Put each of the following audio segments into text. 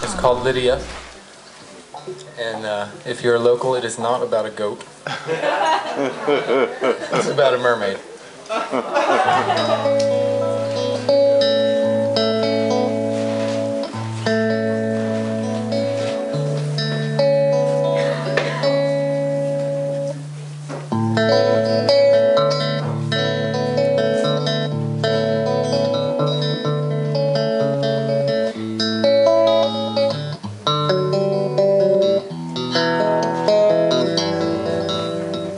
It's called Lydia. And uh, if you're a local, it is not about a goat. it's about a mermaid.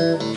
You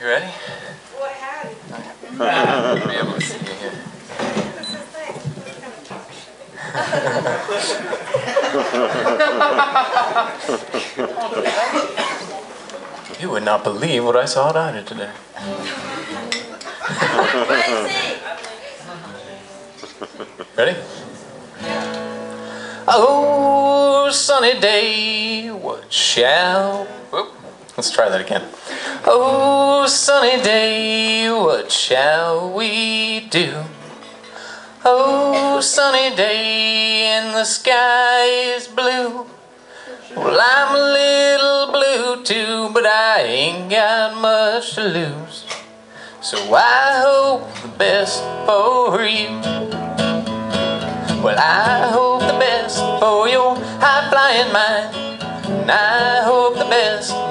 ready? Boy, howdy. Be able to see you here. This is thing. What kind of talk shit? You would not believe what I saw down here today. Ready? Oh, sunny day, what shall. Let's try that again. Oh, sunny day, what shall we do? Oh, sunny day, and the sky is blue. Well, I'm a little blue too, but I ain't got much to lose. So I hope the best for you. Well, I hope the best for your high flying mind.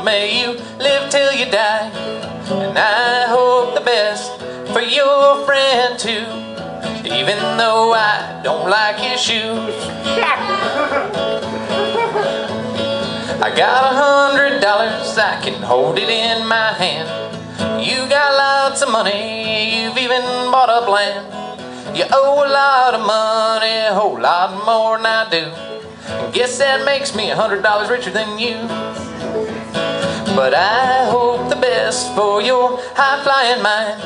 May you live till you die. And I hope the best for your friend too. Even though I don't like his shoes. I got a hundred dollars, I can hold it in my hand. You got lots of money, you've even bought up land. You owe a lot of money, a whole lot more than I do. Guess that makes me a hundred dollars richer than you. But I hope the best for your high flying mind.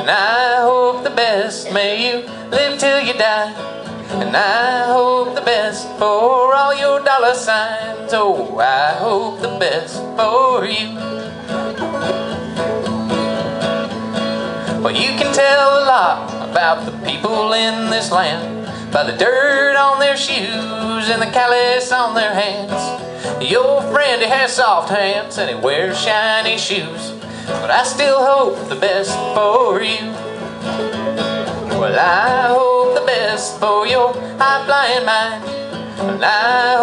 And I hope the best, may you live till you die. And I hope the best for all your dollar signs. Oh, I hope the best for you. Well, you can tell a lot about the people in this land by the dirt on their shoes and the callus on their hands. Your friend, he has soft hands and he wears shiny shoes, but I still hope the best for you. Well, I hope the best for your high flying mind. And I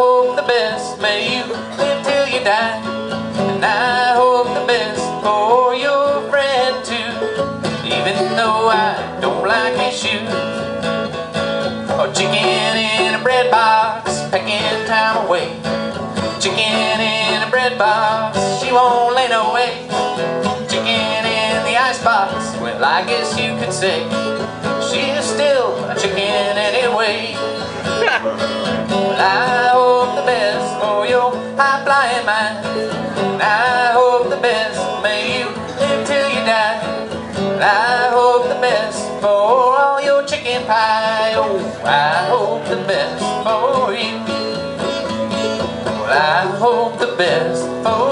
Oh, chicken in a bread box, pecking time away. Chicken in a bread box, she won't lay no way. Chicken in the ice box, well, I guess you could say she's still a chicken anyway. Well, I hope the best for your high flying mind. I hope the best, chicken pie. Oh, I hope the best for you. Well, I hope the best for